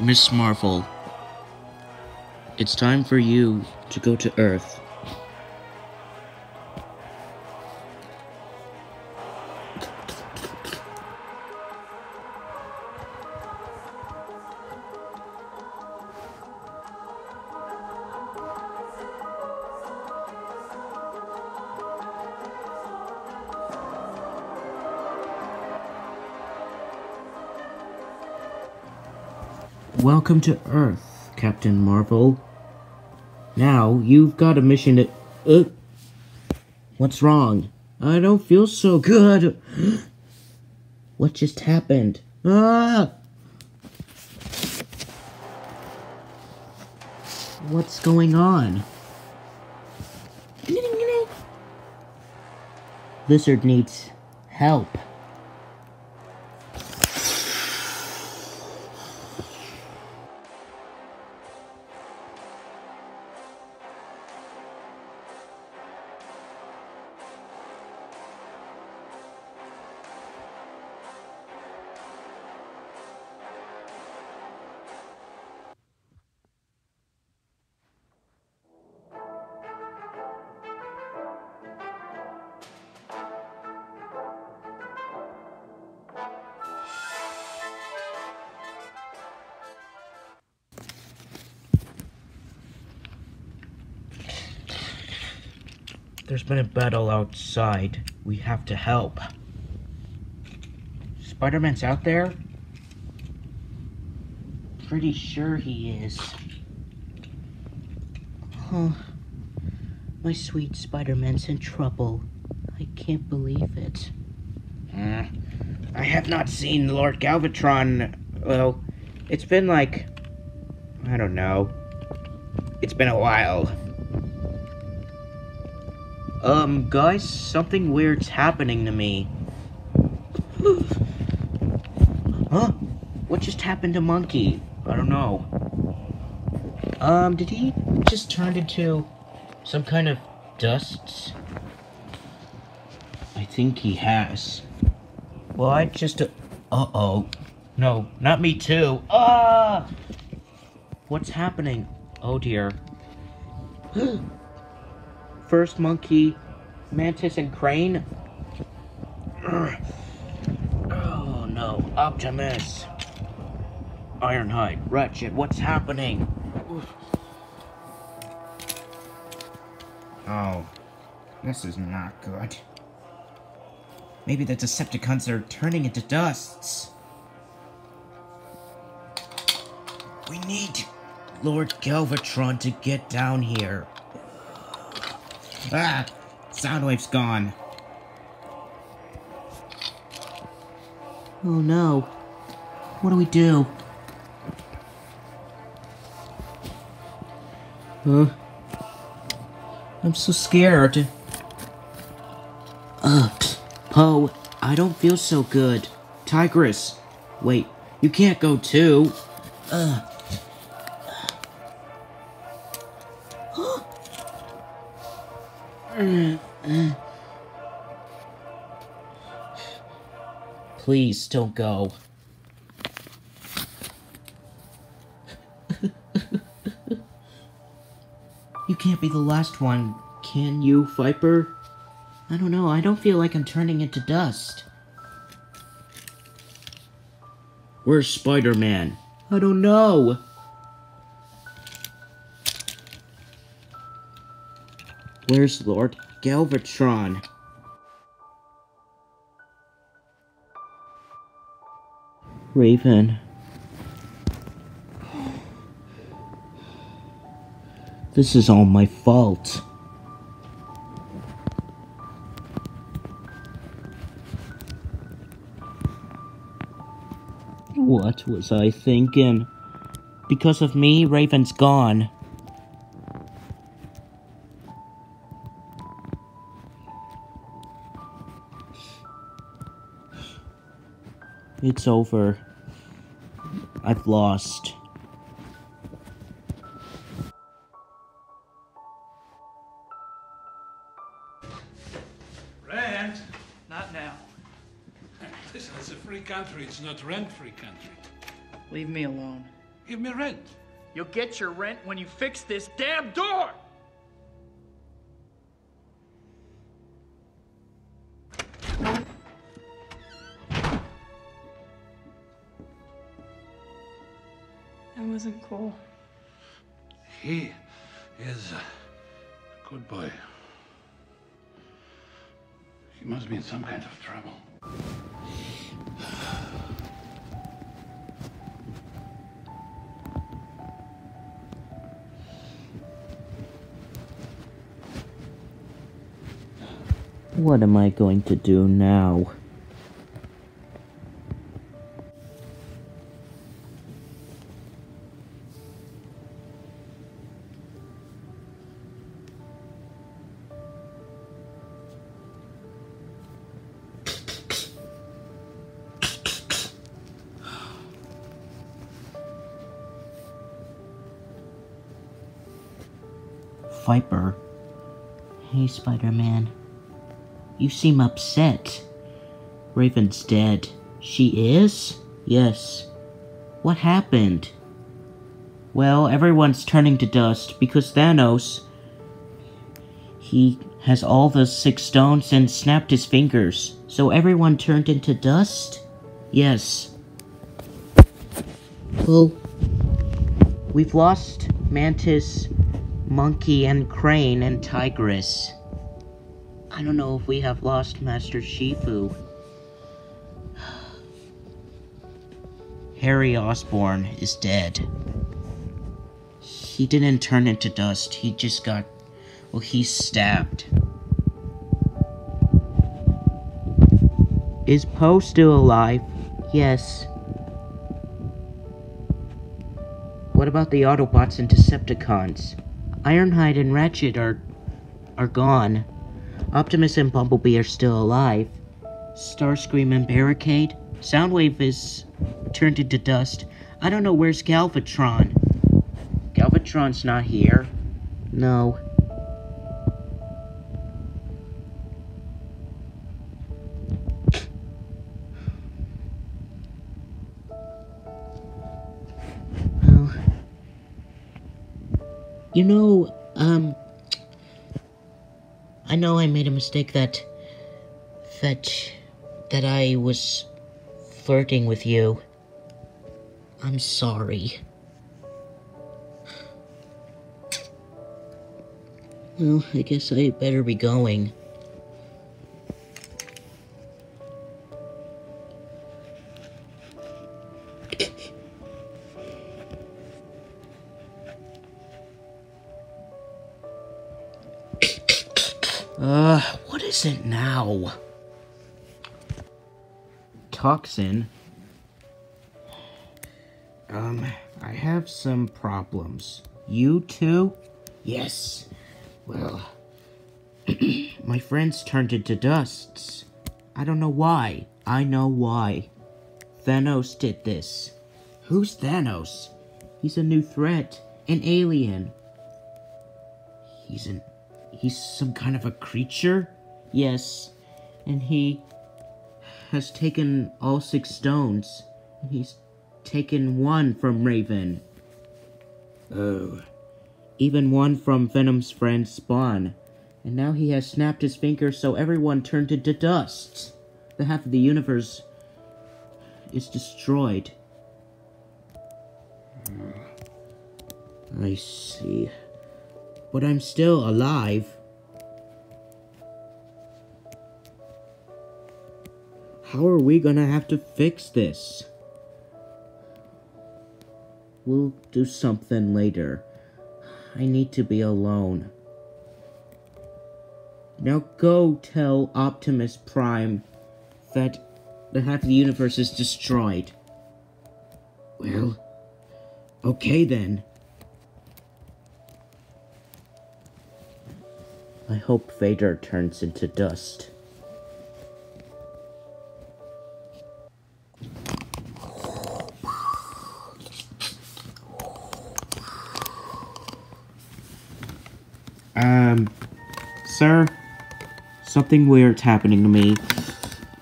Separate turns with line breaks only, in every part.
Miss Marvel, it's time for you to go to Earth. Welcome to Earth, Captain Marvel. Now, you've got a mission to... Uh, what's wrong? I don't feel so good. what just happened? Ah! What's going on? Lizard needs help. There's been a battle outside. We have to help. Spider-Man's out there? Pretty sure he is. Huh. My sweet Spider-Man's in trouble. I can't believe it. Uh, I have not seen Lord Galvatron. Well, it's been like... I don't know. It's been a while. Um, guys, something weird's happening to me. huh? What just happened to Monkey? I don't know. Um, did he just turn into some kind of dust? I think he has. Well, I just... Uh, uh-oh. No, not me too. Ah! What's happening? Oh, dear. First Monkey, Mantis, and Crane. Oh no, Optimus. Ironhide, Ratchet, what's happening?
Oh, this is not good. Maybe the Decepticons are turning into dusts.
We need Lord Galvatron to get down here.
Ah! Soundwave's gone.
Oh no. What do we do? Huh? I'm so scared. Ugh. Po, I don't feel so good. Tigress. Wait, you can't go too. Ugh. Please don't go. you can't be the last one, can you, Viper? I don't know, I don't feel like I'm turning into dust. Where's Spider-Man? I don't know. Where's Lord Galvatron? Raven. This is all my fault. What was I thinking? Because of me, Raven's gone. It's over. I've lost.
Rent? Not now. Listen, it's a free country. It's not rent-free country.
Leave me alone.
Give me rent.
You'll get your rent when you fix this damn door!
That wasn't cool.
He is a good boy. He must be in some kind of trouble.
What am I going to do now? Viper. Hey, Spider Man. You seem upset. Raven's dead. She is? Yes. What happened? Well, everyone's turning to dust because Thanos. He has all the six stones and snapped his fingers. So everyone turned into dust? Yes. Well, we've lost Mantis, Monkey, and Crane, and Tigress. I don't know if we have lost Master Shifu. Harry Osborn is dead. He didn't turn into dust, he just got. Well, he's stabbed. Is Po still alive? Yes. What about the Autobots and Decepticons? Ironhide and Ratchet are. are gone. Optimus and Bumblebee are still alive. Starscream and Barricade? Soundwave is turned into dust. I don't know where's Galvatron. Galvatron's not here. No. You know, um, I know I made a mistake that that that I was flirting with you. I'm sorry. Well, I guess I better be going. Uh, what is it now? Toxin? Um, I have some problems. You too? Yes. Well, my friends turned into dusts. I don't know why. I know why. Thanos did this. Who's Thanos? He's a new threat. An alien. He's an he's some kind of a creature? Yes. And he has taken all six stones. He's taken one from Raven. Oh. Even one from Venom's friend Spawn. And now he has snapped his finger so everyone turned into dust. The half of the universe is destroyed. I see. But I'm still alive. How are we gonna have to fix this? We'll do something later. I need to be alone. Now go tell Optimus Prime that the half of the universe is destroyed. Well, okay then. I hope Vader turns into dust. Um, sir, something weird's happening to me.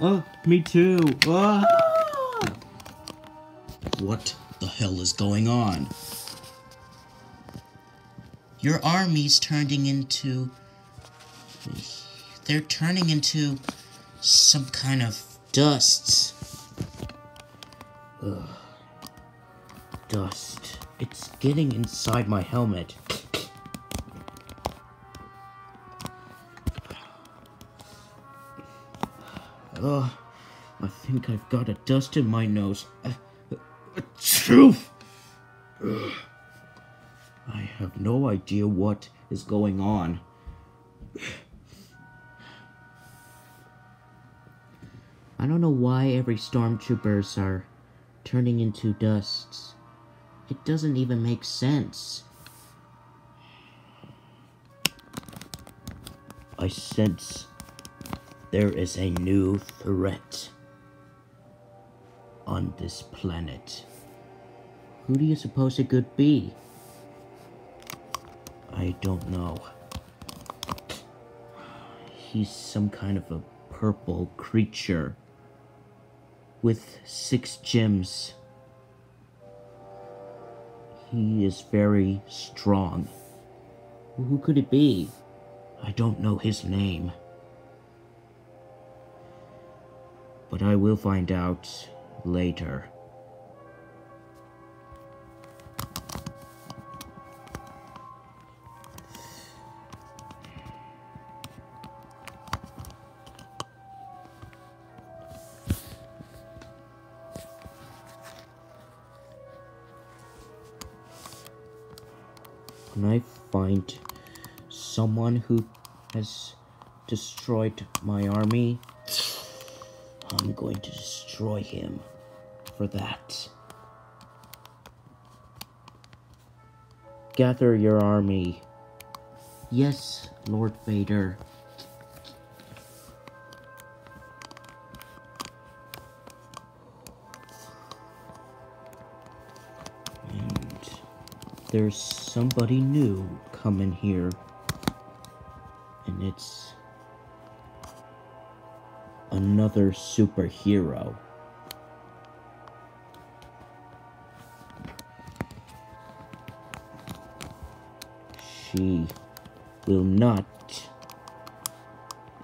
Oh, me too. Ah! What the hell is going on? Your army's turning into. They're turning into some kind of dust. Ugh. Dust. It's getting inside my helmet. Ugh. I think I've got a dust in my nose. Uh, truth! I have no idea what is going on. Know why every stormtroopers are turning into dusts. It doesn't even make sense. I sense there is a new threat on this planet. Who do you suppose it could be? I don't know. He's some kind of a purple creature with six gems. He is very strong. Who could it be? I don't know his name. But I will find out later. When I find someone who has destroyed my army, I'm going to destroy him for that. Gather your army. Yes, Lord Vader. There's somebody new coming here. And it's another superhero. She will not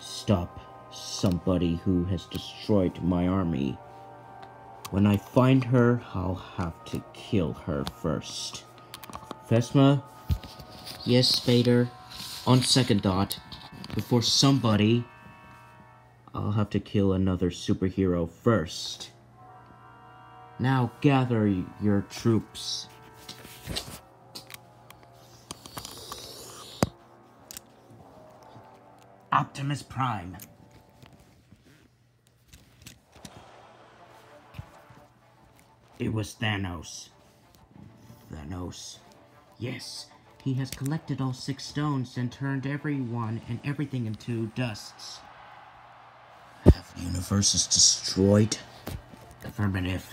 stop somebody who has destroyed my army. When I find her, I'll have to kill her first. Vesma? Yes, Vader. On second thought, before somebody, I'll have to kill another superhero first. Now gather your troops. Optimus Prime. It was Thanos. Thanos. Yes, he has collected all six stones and turned everyone and everything into dusts. Have universes destroyed? Affirmative.